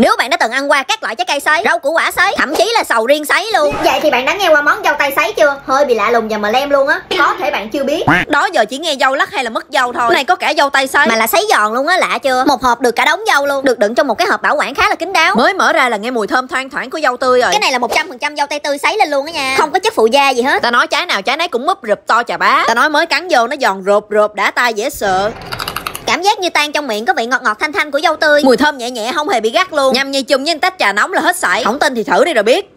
Nếu bạn đã từng ăn qua các loại trái cây sấy, rau củ quả sấy, thậm chí là sầu riêng sấy luôn. Vậy thì bạn đã nghe qua món dâu tây sấy chưa? Hơi bị lạ lùng và mờ lem luôn á. Có thể bạn chưa biết. Đó giờ chỉ nghe dâu lắc hay là mất dâu thôi. Cái này có cả dâu tây sấy. Mà là sấy giòn luôn á, lạ chưa? Một hộp được cả đống dâu luôn, được đựng trong một cái hộp bảo quản khá là kín đáo. Mới mở ra là nghe mùi thơm thoang thoảng của dâu tươi rồi. Cái này là 100% dâu tây tươi sấy lên luôn á nha. Không có chất phụ gia gì hết. Ta nói trái nào trái nấy cũng múp rụp to chà bá. Ta nói mới cắn vô nó giòn rộp rộp đã tai dễ sợ. Giác như tan trong miệng có vị ngọt ngọt thanh thanh của dâu tươi. Mùi thơm nhẹ nhẹ không hề bị gắt luôn. Nhâm nhi chung với tách trà nóng là hết sảy. Không tin thì thử đi rồi biết.